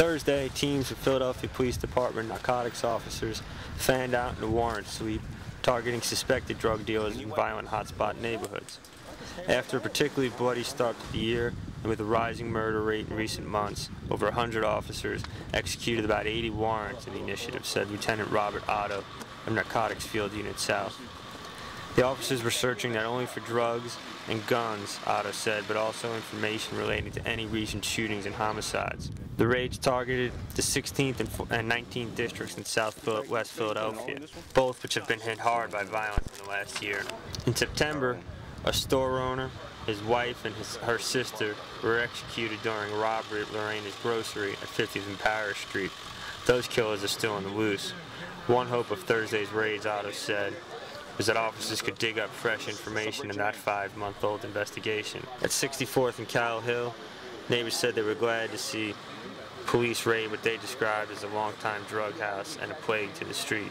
Thursday, teams of Philadelphia Police Department narcotics officers fanned out in a warrant sweep targeting suspected drug dealers in violent hotspot neighborhoods. After a particularly bloody start to the year, and with a rising murder rate in recent months, over 100 officers executed about 80 warrants in the initiative, said Lieutenant Robert Otto of Narcotics Field Unit South. The officers were searching not only for drugs and guns, Otto said, but also information relating to any recent shootings and homicides. The raids targeted the 16th and 19th districts in South West Philadelphia, both which have been hit hard by violence in the last year. In September, a store owner, his wife, and his, her sister were executed during a robbery at Lorena's Grocery at 50th and Parrish Street. Those killers are still on the loose. One hope of Thursday's raids, Otto said, was that officers could dig up fresh information in that five-month-old investigation. At 64th and Callowhill, neighbors said they were glad to see police raid what they described as a long-time drug house and a plague to the street.